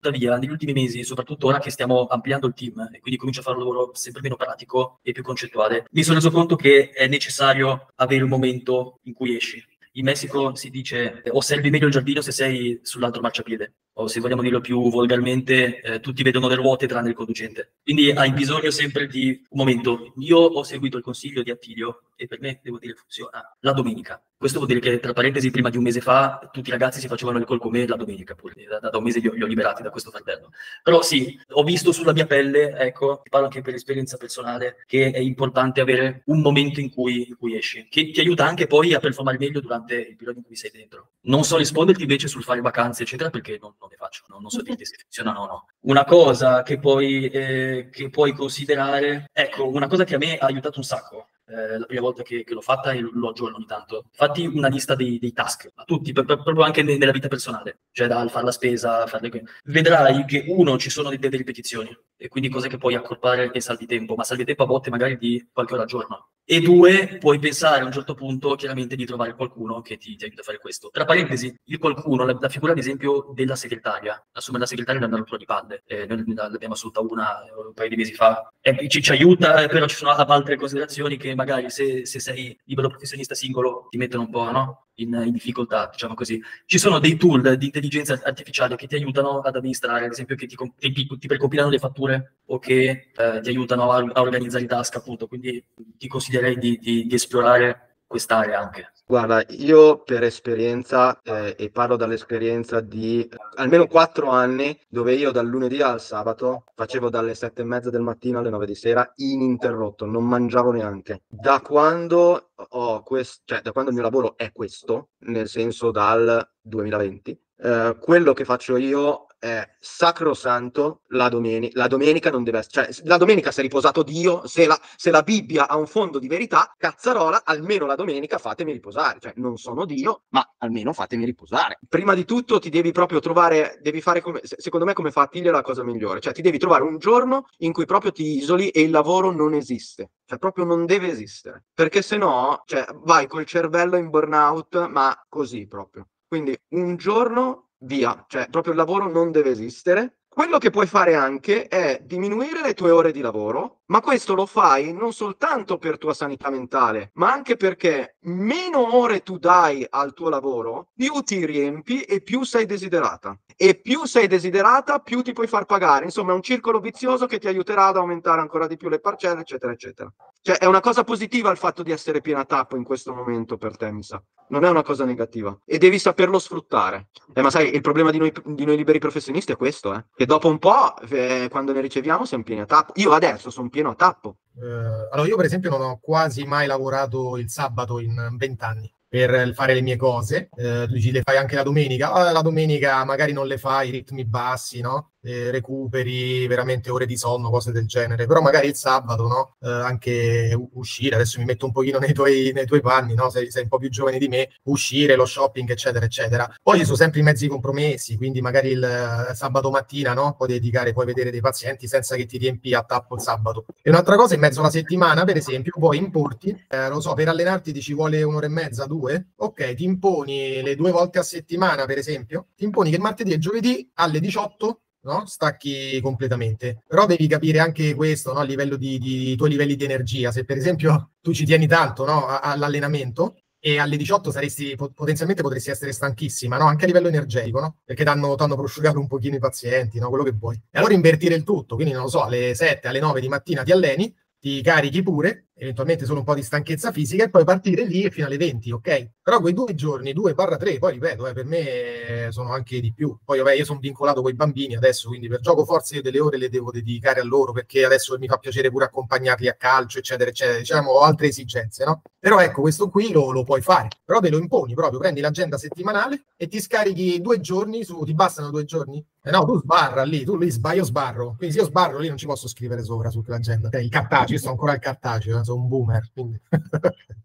Tuttavia, negli ultimi mesi, soprattutto ora che stiamo ampliando il team e quindi comincio a fare un lavoro sempre meno pratico e più concettuale, mi sono reso conto che è necessario avere un momento in cui esci. In Messico si dice osservi meglio il giardino se sei sull'altro marciapiede o se vogliamo dirlo più volgarmente, eh, tutti vedono le ruote tranne il conducente. Quindi hai bisogno sempre di un momento. Io ho seguito il consiglio di Attilio e per me, devo dire, funziona la domenica. Questo vuol dire che, tra parentesi, prima di un mese fa, tutti i ragazzi si facevano il col con me la domenica, pure. Da, da un mese li ho, li ho, liberati da questo fardello. Però sì, ho visto sulla mia pelle, ecco, parlo anche per esperienza personale, che è importante avere un momento in cui, in cui esci, che ti aiuta anche poi a performare meglio durante il periodo in cui sei dentro. Non so risponderti invece sul fare vacanze, eccetera, perché non, non le faccio, no? non so dirti se funzionano o no. Una cosa che puoi, eh, che puoi considerare, ecco, una cosa che a me ha aiutato un sacco, eh, la prima volta che, che, l'ho fatta e lo aggiorno ogni tanto. Fatti una lista dei, dei task, a tutti, per, per, proprio anche nella vita personale, cioè dal fare la spesa, fare le... vedrai che uno ci sono delle, ripetizioni e quindi cose che puoi accorpare e salvi tempo, ma salvi tempo a volte magari di qualche ora al giorno. E due, puoi pensare a un certo punto chiaramente di trovare qualcuno che ti, ti aiuta a fare questo. Tra parentesi, il qualcuno, la, la figura ad esempio della segretaria, assumere la segretaria è una rottura di palle, eh, noi l'abbiamo assunta una un paio di mesi fa, eh, ci, ci, aiuta, eh, però ci sono altre considerazioni che magari se, se sei libero professionista singolo ti mettono un po' no? in, in, difficoltà, diciamo così. Ci sono dei tool di intelligenza artificiale che ti aiutano ad amministrare, ad esempio che ti, ti, ti precompilano le fatture o che eh, ti aiutano a, a, organizzare i task, appunto. Quindi ti consiglierei di, di, di esplorare quest'area anche. Guarda, io per esperienza, eh, e parlo dall'esperienza di eh, almeno quattro anni, dove io dal lunedì al sabato facevo dalle sette e mezza del mattino alle nove di sera ininterrotto, non mangiavo neanche. Da quando ho questo, cioè da quando il mio lavoro è questo, nel senso dal 2020, eh, quello che faccio io è sacrosanto la domenica. La domenica non deve essere, cioè la domenica si è riposato Dio, se la, se la Bibbia ha un fondo di verità, cazzarola, almeno la domenica fatemi riposare. Cioè non sono Dio, ma almeno fatemi riposare. Prima di tutto ti devi proprio trovare, devi fare come, secondo me come fa Attilio la cosa migliore, cioè ti devi trovare un giorno in cui proprio ti isoli e il lavoro non esiste. Cioè, proprio non deve esistere. Perché se no, cioè, vai col cervello in burnout, ma così proprio. Quindi un giorno via, cioè proprio il lavoro non deve esistere. Quello che puoi fare anche è diminuire le tue ore di lavoro, ma questo lo fai non soltanto per tua sanità mentale, ma anche perché meno ore tu dai al tuo lavoro, più ti riempi e più sei desiderata. E più sei desiderata, più ti puoi far pagare. Insomma, è un circolo vizioso che ti aiuterà ad aumentare ancora di più le parcelle, eccetera, eccetera. Cioè, è una cosa positiva il fatto di essere piena tappo in questo momento per te, mi sa. Non è una cosa negativa. E devi saperlo sfruttare. Eh, ma sai, il problema di noi, di noi liberi professionisti è questo, eh? Che dopo un po', eh, quando ne riceviamo, siamo pieni a tappo. Io adesso sono pieno a tappo. Uh, allora, io per esempio non ho quasi mai lavorato il sabato in vent'anni per fare le mie cose. Eh, le fai anche la domenica. Ah, la domenica magari non le fai, ritmi bassi, no? Eh, recuperi veramente ore di sonno, cose del genere. Però magari il sabato, no? Eh, anche uscire, adesso mi metto un pochino nei tuoi, nei tuoi panni, no? Sei, sei, un po' più giovane di me, uscire, lo shopping, eccetera, eccetera. Poi ci sono sempre i mezzi compromessi, quindi magari il eh, sabato mattina, no? Puoi dedicare, puoi vedere dei pazienti senza che ti riempi a tappo il sabato. E un'altra cosa, in mezzo alla settimana, per esempio, puoi importi, eh, lo so, per allenarti ti ci vuole un'ora e mezza, due, ok, ti imponi le due volte a settimana, per esempio, ti imponi che martedì e giovedì alle 18 no? stacchi completamente. Però devi capire anche questo no? a livello di, di, tuoi livelli di energia. Se per esempio tu ci tieni tanto no? all'allenamento e alle 18 saresti potenzialmente potresti essere stanchissima, anche a livello energetico, perché ti hanno prosciugato un pochino i pazienti, quello che vuoi. E allora invertire il tutto, quindi non lo so, alle 7, alle 9 di mattina ti alleni, ti carichi pure, eventualmente solo un po' di stanchezza fisica e poi partire lì fino alle 20, ok? Però quei due giorni, 2 barra 3, poi ripeto, eh, per me sono anche di più. Poi vabbè, io sono vincolato con i bambini adesso, quindi per gioco forse io delle ore le devo dedicare a loro perché adesso mi fa piacere pure accompagnarli a calcio, eccetera, eccetera. Diciamo, ho altre esigenze, no? Però ecco, questo qui lo, lo puoi fare. Però te lo imponi proprio, prendi l'agenda settimanale e ti scarichi due giorni su, ti bastano due giorni? Eh no, tu sbarra lì, tu lì sbagli, io sbarro. Quindi se io sbarro lì non ci posso scrivere sopra sull'agenda. Eh, il cartaceo, io sto ancora al cartaceo, eh, sono un boomer. Quindi...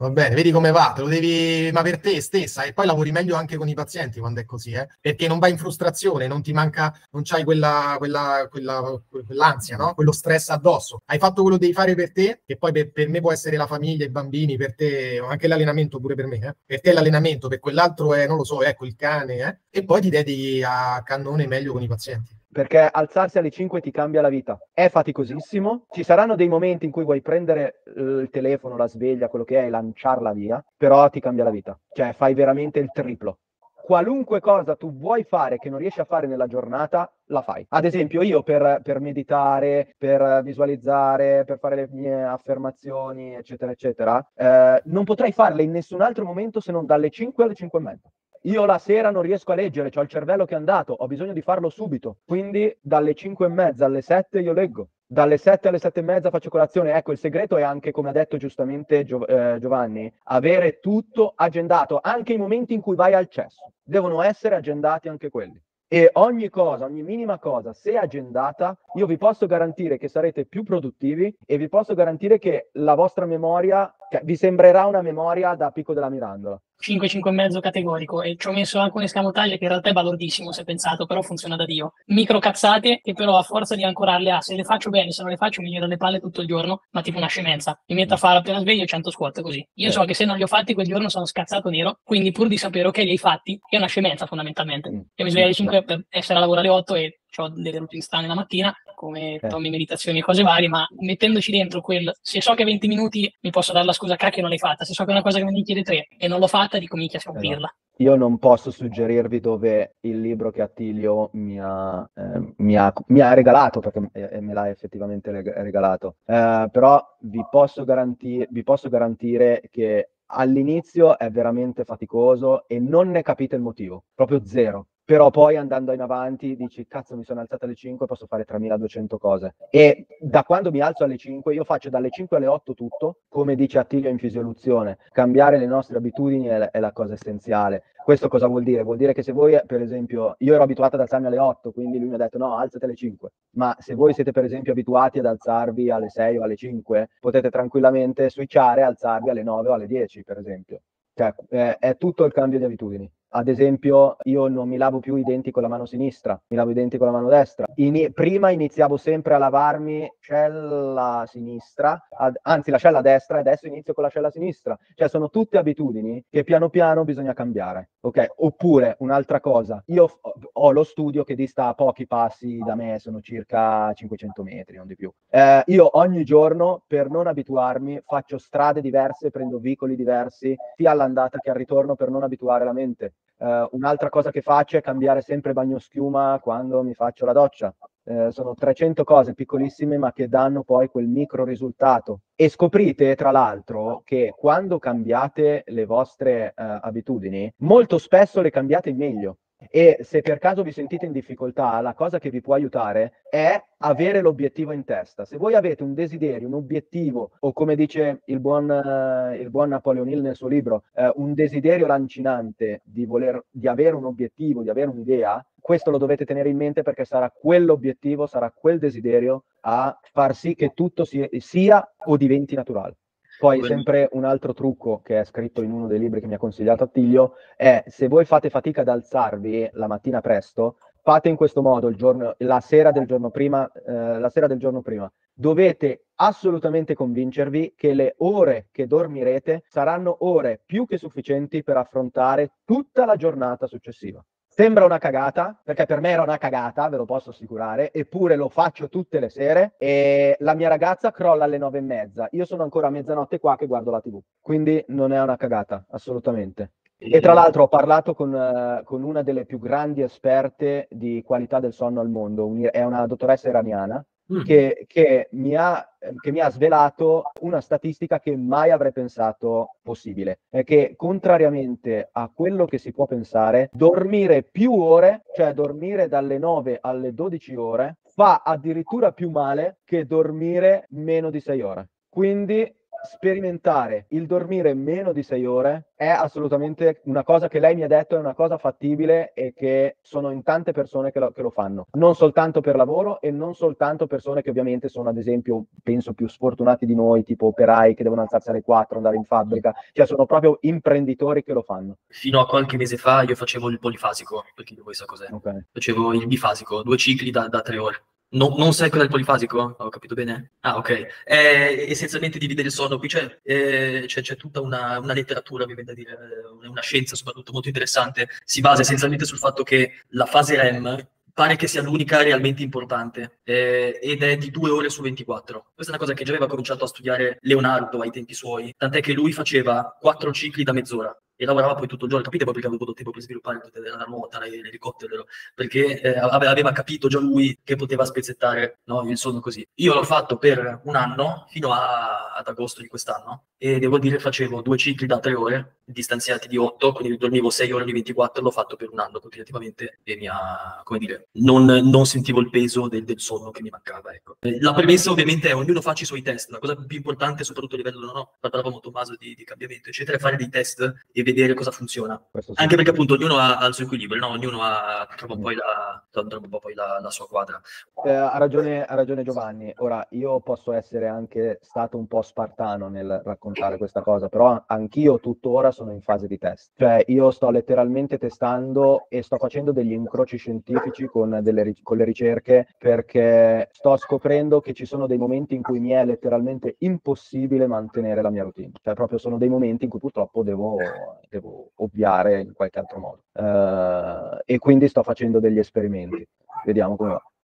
Va bene, vedi come va, te lo devi, ma per te stessa e poi lavori meglio anche con i pazienti quando è così, eh? perché non vai in frustrazione, non ti manca, non c'hai quella, quella, quella, quell'ansia, no? quello stress addosso. Hai fatto quello che devi fare per te, che poi per, per, me può essere la famiglia, i bambini, per te anche l'allenamento pure per me, eh? per te l'allenamento, per quell'altro è, non lo so, ecco il cane, eh? e poi ti dedichi a cannone meglio con i pazienti perché alzarsi alle 5 ti cambia la vita. È faticosissimo, ci saranno dei momenti in cui vuoi prendere il telefono, la sveglia, quello che è e lanciarla via, però ti cambia la vita, cioè fai veramente il triplo. Qualunque cosa tu vuoi fare che non riesci a fare nella giornata, la fai. Ad esempio, io per, per meditare, per visualizzare, per fare le mie affermazioni, eccetera, eccetera, eh, non potrei farle in nessun altro momento se non dalle 5 alle 5 e mezza. Io la sera non riesco a leggere, ho il cervello che è andato, ho bisogno di farlo subito. Quindi dalle 5 e mezza alle 7 io leggo. Dalle 7 alle 7 e mezza faccio colazione. Ecco, il segreto è anche, come ha detto giustamente Gio- eh, Giovanni, avere tutto agendato, anche i momenti in cui vai al cesso. Devono essere agendati anche quelli. E ogni cosa, ogni minima cosa, se agendata, io vi posso garantire che sarete più produttivi e vi posso garantire che la vostra memoria vi sembrerà una memoria da picco della Mirandola. 5, 5 e mezzo categorico e ci ho messo anche un escamotage che in realtà è balordissimo se pensato, però funziona da Dio. Micro cazzate che però a forza di ancorarle a se le faccio bene, se non le faccio mi giro le palle tutto il giorno, ma tipo una scemenza. Mi metto a fare appena sveglio 100 squat così. Io eh. so che se non li ho fatti quel giorno sono scazzato nero, quindi pur di sapere ok li hai fatti, è una scemenza fondamentalmente. Mm. Io mi sveglio alle 5 per essere a lavorare alle 8 e ho delle routine strane la mattina, come eh. tomi meditazioni e cose varie, ma mettendoci dentro quel, se so che 20 minuti mi posso dare la scusa, cacchio non l'hai fatta, se so che è una cosa che mi richiede 3 e non l'ho fatta, dico minchia, siamo eh pirla. Io non posso suggerirvi dove il libro che Attilio mi ha, eh, mi ha, mi ha regalato, perché eh, me l'ha effettivamente regalato, eh, però vi posso, garantir- vi posso garantire che all'inizio è veramente faticoso e non ne capite il motivo, proprio zero però poi andando in avanti dici cazzo mi sono alzato alle 5 posso fare 3200 cose e da quando mi alzo alle 5 io faccio dalle 5 alle 8 tutto come dice Attilio in fisioluzione cambiare le nostre abitudini è, è la cosa essenziale questo cosa vuol dire? Vuol dire che se voi, per esempio, io ero abituato ad alzarmi alle 8, quindi lui mi ha detto no, alzate alle 5. Ma se voi siete, per esempio, abituati ad alzarvi alle 6 o alle 5, potete tranquillamente switchare e alzarvi alle 9 o alle 10, per esempio. Cioè, è, è tutto il cambio di abitudini. Ad esempio, io non mi lavo più i denti con la mano sinistra, mi lavo i denti con la mano destra. In, prima iniziavo sempre a lavarmi cella sinistra, ad, anzi la cella destra, e adesso inizio con la cella sinistra. Cioè, sono tutte abitudini che piano piano bisogna cambiare. Ok? Oppure un'altra cosa, io ho, ho lo studio che dista a pochi passi da me, sono circa 500 metri, non di più. Eh, io ogni giorno, per non abituarmi, faccio strade diverse, prendo vicoli diversi, sia all'andata che al ritorno, per non abituare la mente. Uh, un'altra cosa che faccio è cambiare sempre bagno schiuma quando mi faccio la doccia. Uh, sono 300 cose piccolissime ma che danno poi quel micro risultato. E scoprite tra l'altro che quando cambiate le vostre uh, abitudini, molto spesso le cambiate meglio. E se per caso vi sentite in difficoltà, la cosa che vi può aiutare è avere l'obiettivo in testa. Se voi avete un desiderio, un obiettivo, o come dice il buon, uh, il buon Napoleon Hill nel suo libro, uh, un desiderio lancinante di, voler, di avere un obiettivo, di avere un'idea, questo lo dovete tenere in mente perché sarà quell'obiettivo, sarà quel desiderio a far sì che tutto sia, sia o diventi naturale. Poi sempre un altro trucco che è scritto in uno dei libri che mi ha consigliato Attilio è se voi fate fatica ad alzarvi la mattina presto, fate in questo modo il giorno, la, sera del giorno prima, eh, la sera del giorno prima. Dovete assolutamente convincervi che le ore che dormirete saranno ore più che sufficienti per affrontare tutta la giornata successiva. Sembra una cagata, perché per me era una cagata, ve lo posso assicurare, eppure lo faccio tutte le sere e la mia ragazza crolla alle nove e mezza. Io sono ancora a mezzanotte qua che guardo la TV, quindi non è una cagata, assolutamente. E tra l'altro ho parlato con, uh, con, una delle più grandi esperte di qualità del sonno al mondo, è una dottoressa iraniana, mm. che, che, mi ha, che, mi ha, svelato una statistica che mai avrei pensato possibile, è che contrariamente a quello che si può pensare, dormire più ore, cioè dormire dalle 9 alle 12 ore, fa addirittura più male che dormire meno di 6 ore. Quindi sperimentare il dormire meno di sei ore è assolutamente una cosa che lei mi ha detto, è una cosa fattibile e che sono in tante persone che lo, che lo fanno, non soltanto per lavoro e non soltanto persone che ovviamente sono ad esempio, penso più sfortunati di noi, tipo operai che devono alzarsi alle 4, andare in fabbrica, cioè sono proprio imprenditori che lo fanno. Fino a qualche mese fa io facevo il polifasico, perché voi sa cos'è. Okay. Facevo il bifasico, due cicli da, da tre ore. No, non sai cos'è il polifasico? Ho capito bene? Ah, ok. È essenzialmente dividere il sonno. Qui c'è, eh, c'è, c'è tutta una, una, letteratura, mi viene da dire, una scienza soprattutto molto interessante. Si basa essenzialmente sul fatto che la fase REM pare che sia l'unica realmente importante eh, ed è di due ore su 24. Questa è una cosa che già aveva cominciato a studiare Leonardo ai tempi suoi, tant'è che lui faceva quattro cicli da mezz'ora e lavorava poi tutto il giorno. Capite poi perché aveva avuto tempo per sviluppare la ruota, l'elicottero, perché eh, aveva capito già lui che poteva spezzettare no, il sonno così. Io l'ho fatto per un anno, fino a, ad agosto di quest'anno, e devo dire facevo due cicli da tre ore, distanziati di otto, quindi dormivo sei ore di 24, l'ho fatto per un anno continuativamente e mi ha, come dire, non, non sentivo il peso del, del, sonno che mi mancava. Ecco. La premessa ovviamente è ognuno faccia i suoi test, la cosa più importante soprattutto a livello, no, no, parlavamo Tommaso di, di cambiamento, eccetera, è fare dei test e vedere cosa funziona. Sì. Anche perché appunto ognuno ha, ha, il suo equilibrio, no? ognuno ha, trova un po' poi la, la sua quadra. Eh, ha, ragione, ha ragione Giovanni. Ora, io posso essere anche stato un po' spartano nel raccontare questa cosa, però anch'io tuttora sono in fase di test. Cioè, io sto letteralmente testando e sto facendo degli incroci scientifici con, delle, con le ricerche perché sto scoprendo che ci sono dei momenti in cui mi è letteralmente impossibile mantenere la mia routine. Cioè, proprio sono dei momenti in cui purtroppo devo, devo ovviare in qualche altro modo. Uh, e quindi sto facendo degli esperimenti. Vediamo come va.